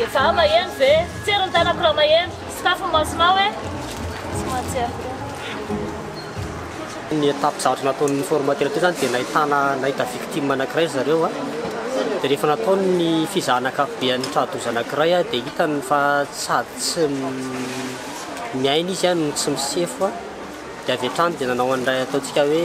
Efa maheno ve? Tsero ny tanako raha maheno. Sokafy ny masonao e. Tsy mahatsiaro koa. Ny étape zatra nataon'ny formateur teo zany dia nahitana nahita victime anankiray zareo a. Dia rehefa nataony ny fizahana ankapobean'ny tra-doza anankiray a dia hitany fa sady tsy miaina izy a no tsy misefo a. Dia avy hatrany dia nanao an'ilay ataontsika hoe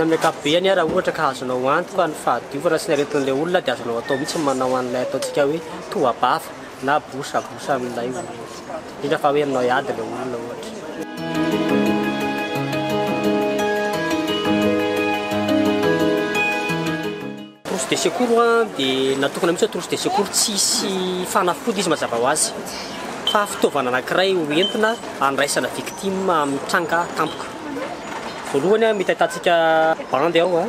Amin'ny ankapobeny ary raha ohatra ka azonao antoka ny fahadiovana sy ny aretin'ilay olona dia azonao atao mihitsy ny manao an'ilay ataontsika hoe toha-bafa na bouche à bouche amin'ilay olona, indrindra fa hoe aminao hiady ilay olona ohatra. Trousse de secours dia natokana mihitsy hoe trousse de secours tsy hisy fanafody izy mazava ho azy fa fitaovana anankiray ho entina handraisana victime amin'ny tranga tampoka. Voalohany mety ahitantsika bandy ao,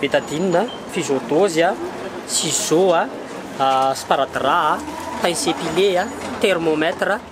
betadine, fuseau dose, ciseaux, sparadrap, pince epilé, thermomètre.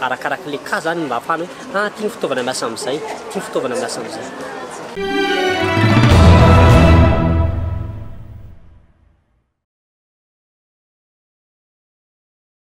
Arakaraka le cas zany mba afahana hoe ah ty ny fitaovana miasa amzay, ty ny fitaovana miasa amzay.